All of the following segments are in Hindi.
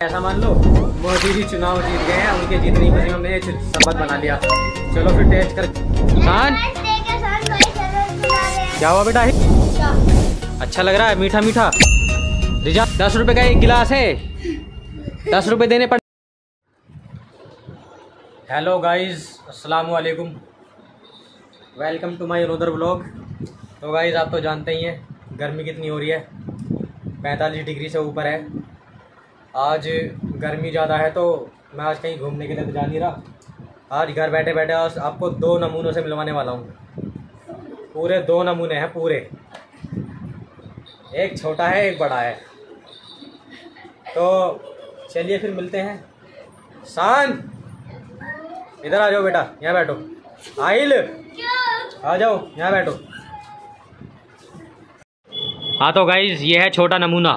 ऐसा मान लो मोदी जी चुनाव जीत गए हैं उनके जीतने पर हमने संबंध बना लिया। चलो फिर टेस्ट कर सान क्या हुआ बेटा? अच्छा लग रहा है मीठा मीठा। रिजा दस रुपए का एक गिलास है। दस रुपए देने पड़े हेलो गाइस अस्सलाम वालेकुम welcome to my another blog तो गाइस आप तो जानते ही हैं गर्मी कितनी हो रही है। पैंतालीस डिग्री से ऊपर है। आज गर्मी ज़्यादा है तो मैं आज कहीं घूमने के लिए तो जा नहीं रहा। आज घर बैठे बैठे आज आपको दो नमूनों से मिलवाने वाला हूँ। पूरे दो नमूने हैं, पूरे। एक छोटा है, एक बड़ा है। तो चलिए फिर मिलते हैं। शान! इधर आ जाओ बेटा, यहाँ बैठो। आइल! आ जाओ, यहाँ बैठो। हाँ तो गाइज़ ये है छोटा नमूना।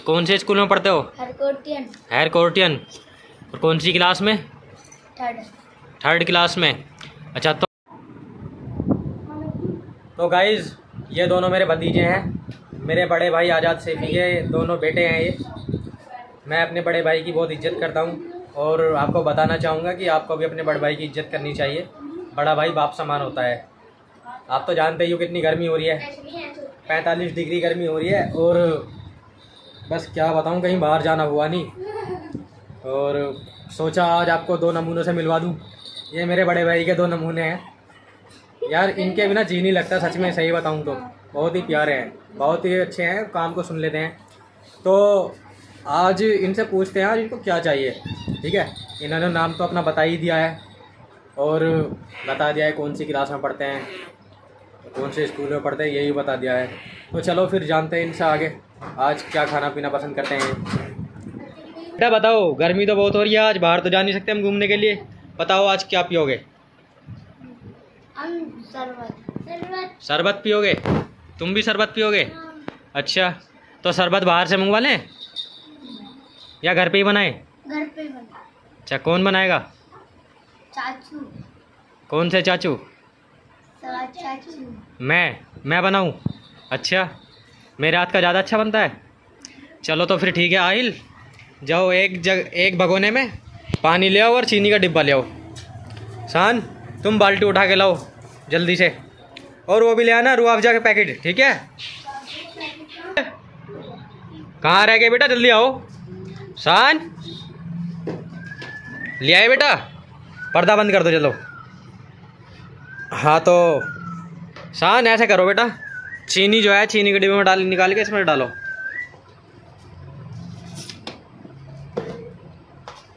कौन से स्कूल में पढ़ते हो? हरकोटियन। हैर कोर्टियन और कौन सी क्लास में? थर्ड। थर्ड क्लास में। अच्छा तो तो गाइज़ ये दोनों मेरे भतीजे हैं। मेरे बड़े भाई आज़ाद सेफी के दोनों बेटे हैं ये। मैं अपने बड़े भाई की बहुत इज़्ज़त करता हूँ। और आपको बताना चाहूँगा कि आपको भी अपने बड़े भाई की इज़्ज़त करनी चाहिए। बड़ा भाई बाप समान होता है। आप तो जानते ही हो कितनी गर्मी हो रही है। पैंतालीस डिग्री गर्मी हो रही है और बस क्या बताऊँ, कहीं बाहर जाना हुआ नहीं। और सोचा आज आपको दो नमूनों से मिलवा दूँ। ये मेरे बड़े भाई के दो नमूने हैं। यार, इनके बिना जी नहीं लगता, सच में सही बताऊँ तो। बहुत ही प्यारे हैं, बहुत ही अच्छे हैं, काम को सुन लेते हैं। तो आज इनसे पूछते हैं, आज इनको क्या चाहिए? ठीक है? इन्होंने नाम तो अपना बता ही दिया है और बता दिया है कौन सी क्लास में पढ़ते हैं। कौन से स्कूल में पढ़ते हैं यही बता दिया है। तो चलो फिर जानते हैं इनसे आगे। आज क्या खाना पीना पसंद करते हैं? बेटा बताओ गर्मी तो बहुत हो रही है आज बाहर तो जा नहीं सकते हम घूमने के लिए। बताओ आज क्या पियोगे? हम सरबत सरबत शरबत पियोगे? तुम भी शरबत पियोगे? अच्छा तो शरबत बाहर से मंगवा लें? या घर पे ही बनाए? घर पे अच्छा कौन बनाएगा? चाचू। कौन से चाचू? मैं मैं बनाऊँ? अच्छा मेरे हाथ का ज़्यादा अच्छा बनता है। चलो तो फिर ठीक है, आहिल। जाओ एक जग, एक भगोने में पानी ले आओ और चीनी का डिब्बा ले आओ। शान, तुम बाल्टी उठा के लाओ, जल्दी से। और वो भी ले आना रुआवजा के पैकेट, ठीक है? कहाँ रह गए बेटा? जल्दी आओ। शान, ले आए बेटा। पर्दा बंद कर दो, चलो। हाँ तो शान, ऐसे करो बेटा। चीनी जो है, चीनी के डिब्बे में डाल, निकाल के इसमें डालो।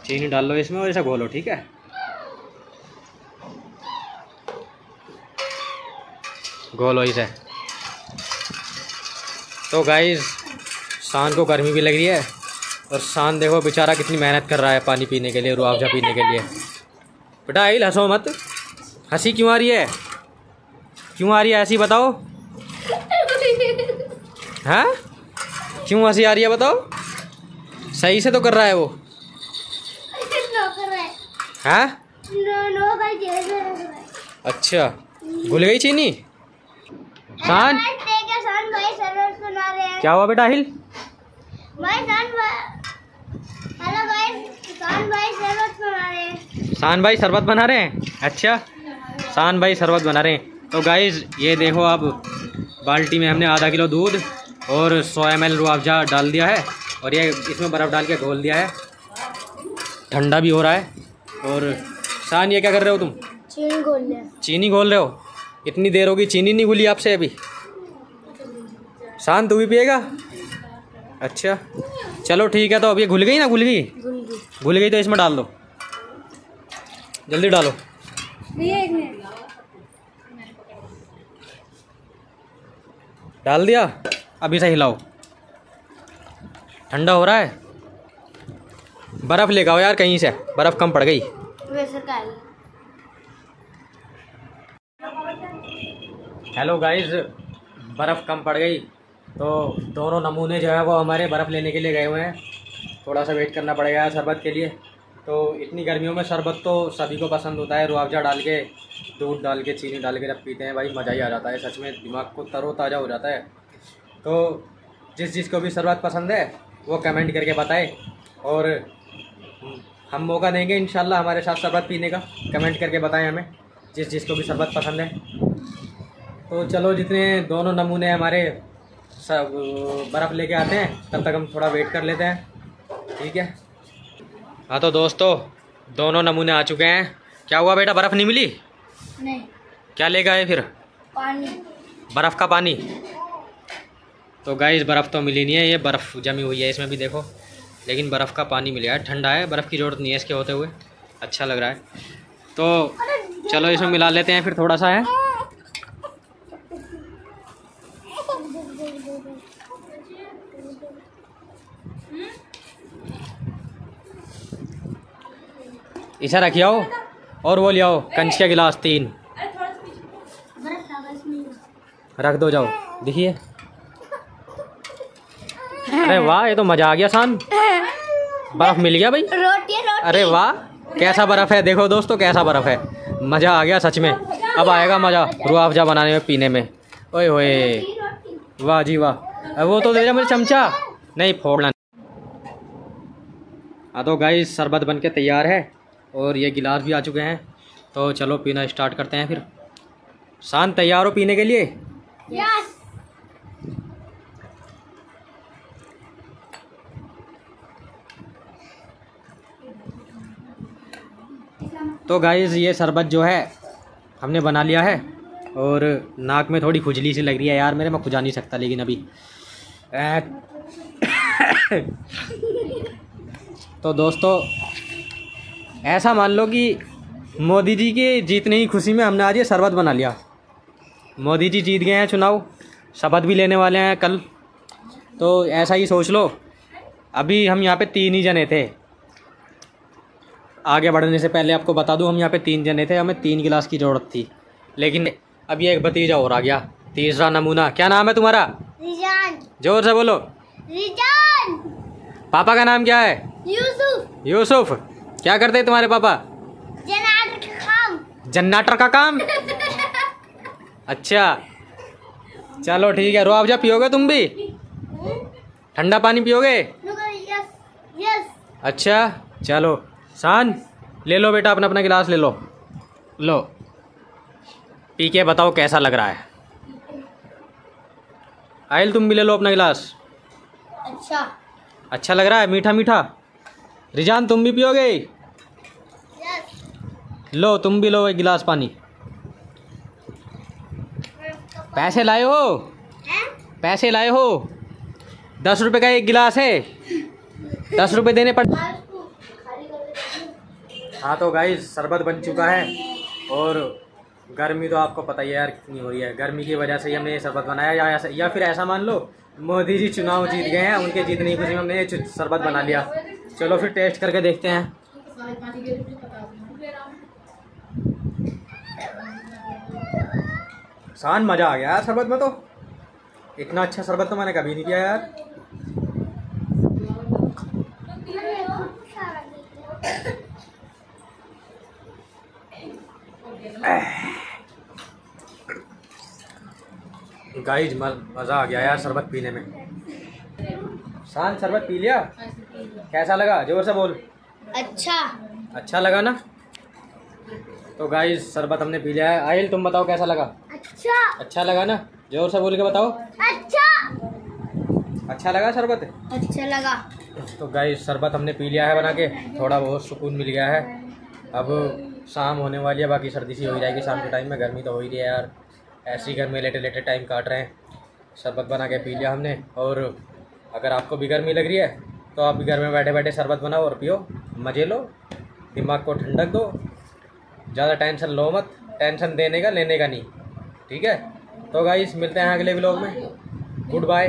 चीनी डाल लो इसमें और इसे घोलो, ठीक है? घोलो इसे। तो गाइस शान को गर्मी भी लग रही है और शान देखो बेचारा कितनी मेहनत कर रहा है पानी पीने के लिए, रुआवजा पीने के लिए। बेटा, आइल, हंसो मत। हँसी क्यों आ रही है? क्यों आ रही है ऐसी बताओ। हाँ? क्यों हँसी आ रही है बताओ। सही से तो कर रहा है वो। हाँ? अच्छा। भूल गई चीनी? शान? क्या हुआ बेटा हिल शान भाई शरबत बना रहे हैं? अच्छा। शान भाई शरबत बना रहे हैं। तो गाइज़ ये देखो आप बाल्टी में हमने आधा किलो दूध और सौ एम एल रुआवजा डाल दिया है और ये इसमें बर्फ़ डाल के घोल दिया है। ठंडा भी हो रहा है और शान ये क्या कर रहे हो तुम? चीन गोल लिया चीनी घोल रहे हो? इतनी देर होगी चीनी नहीं घुली आपसे अभी। शान तू भी पिएगा? अच्छा चलो ठीक है तो अब ये घुल गई ना घुल गई? घुल गई। तो इसमें डाल दो। जल्दी डालो। एक मिनट। डाल दिया? अभी से हिलाओ ठंडा हो रहा है? बर्फ़ ले आओ यार कहीं से बर्फ़ कम पड़ गई। हेलो गाइस बर्फ़ कम पड़ गई। तो दोनों नमूने जो है वो हमारे बर्फ़ लेने के लिए गए हुए हैं। थोड़ा सा वेट करना पड़ेगा शरबत के लिए। तो इतनी गर्मियों में शरबत तो सभी को पसंद होता है। रुआवजा डाल के, दूध डाल के, चीनी डाल के जब पीते हैं भाई, मज़ा ही आ जाता है। सच में दिमाग को तरोताज़ा हो जाता है। तो जिस जिस को भी शरबत पसंद है, वो कमेंट करके बताए। और हम मौका देंगे इंशाल्लाह हमारे साथ शरबत पीने का। कमेंट करके बताएँ हमें जिस जिस को भी शरबत पसंद है। तो चलो, जितने दोनों नमूने हमारे सब बर्फ़ लेके आते हैं, तब तक हम थोड़ा वेट कर लेते हैं। ठीक है? हाँ तो दोस्तों दोनों नमूने आ चुके हैं। क्या हुआ बेटा बर्फ़ नहीं मिली? नहीं। क्या लेके आए फिर? पानी। बर्फ़ का पानी? तो गाइस बर्फ़ तो मिली नहीं है ये बर्फ़ जमी हुई है इसमें भी देखो। लेकिन बर्फ़ का पानी मिल गया है ठंडा है बर्फ़ की ज़रूरत नहीं है इसके होते हुए। अच्छा लग रहा है। तो चलो इसमें मिला लेते हैं फिर थोड़ा सा है? इसे रखिए आओ और वो ले आओ कंच के गिलास तीन। रख दो जाओ। देखिए। अरे वाह ये तो मज़ा आ गया शान। बर्फ़ मिल गया भाई। रोटी रोटी। अरे वाह कैसा बर्फ़ है? देखो दोस्तों कैसा बर्फ़ है। मज़ा आ गया सच में। अब आएगा मज़ा रूह अफ़जा बनाने में पीने में। ओए होए। वाह जी वाह। वो तो दे मुझे चमचा। नहीं फोड़ना हाँ तो गाइस शरबत बन के तैयार है। और ये गिलास भी आ चुके हैं। तो चलो पीना स्टार्ट करते हैं फिर। शान तैयार हो पीने के लिए? यस तो गाइस ये शरबत जो है हमने बना लिया है और नाक में थोड़ी खुजली सी लग रही है यार मेरे मैं खुजा नहीं सकता लेकिन अभी। तो दोस्तों ऐसा मान लो कि मोदी जी के जीतने की खुशी में हमने आज ये शरबत बना लिया। मोदी जी जीत गए हैं चुनाव शपथ भी लेने वाले हैं कल। तो ऐसा ही सोच लो। अभी हम यहाँ पे तीन ही जने थे। आगे बढ़ने से पहले आपको बता दूँ हम यहाँ पे तीन जने थे। हमें तीन गिलास की ज़रूरत थी। लेकिन अभी एक भतीजा और आ गया। तीसरा नमूना। क्या नाम है तुम्हारा? ज़ोर से बोलो। पापा का नाम क्या है? यूसुफ। यूसुफ। क्या करते हैं तुम्हारे पापा? जन्नाटर का काम। अच्छा। चलो ठीक है रुआवजा पियोगे तुम भी? ठंडा पानी पियोगे? यस यस अच्छा चलो। शान ले लो बेटा अपना अपना गिलास ले लो। लो। पी के बताओ कैसा लग रहा है? आयल तुम भी ले लो अपना गिलास। अच्छा। अच्छा लग रहा है? मीठा मीठा? रिजान तुम भी पियोगे? यस लो तुम भी लो एक गिलास पानी। पैसे लाए हो? पैसे लाए हो? दस रुपए का एक गिलास है। दस रुपए देने पड़ हाँ तो गाइस शरबत बन चुका है। और गर्मी तो आपको पता ही है यार कितनी हो रही है। गर्मी की वजह से ही हमने ये शरबत बनाया या ऐसा या फिर ऐसा मान लो मोदी जी चुनाव जीत गए हैं उनके जीतने की खुशी में हमने ये शरबत बना लिया। चलो फिर टेस्ट करके देखते हैं। शान मज़ा आ गया यार शरबत में तो। इतना अच्छा शरबत तो मैंने कभी नहीं किया यार। गाइज़ मज़ा आ गया यार शरबत पीने में। शान, शरबत पी लिया? कैसा लगा? ज़ोर से बोल। अच्छा। अच्छा लगा ना? तो गाइज़ शरबत हमने पी लिया है। आहिल तुम बताओ कैसा लगा? अच्छा। अच्छा लगा ना? ज़ोर से बोल के बताओ। अच्छा। अच्छा लगा शरबत? अच्छा लगा। तो गाइस शरबत हमने पी लिया है बना के। थोड़ा बहुत सुकून मिल गया है। अब शाम होने वाली है बाकी सर्दी सी हो जाएगी शाम के टाइम में। गर्मी तो हो ही रही है यार। ऐसे ही घर में लेटे लेटे टाइम काट रहे हैं। शरबत बना के पी लिया हमने। और अगर आपको भी गर्मी लग रही है तो आप घर में बैठे बैठे शरबत बनाओ और पियो, मज़े लो, दिमाग को ठंडक दो, ज़्यादा टेंशन लो मत, टेंशन देने का लेने का नहीं, ठीक है? तो गाइस मिलते हैं अगले ब्लॉग में गुड बाय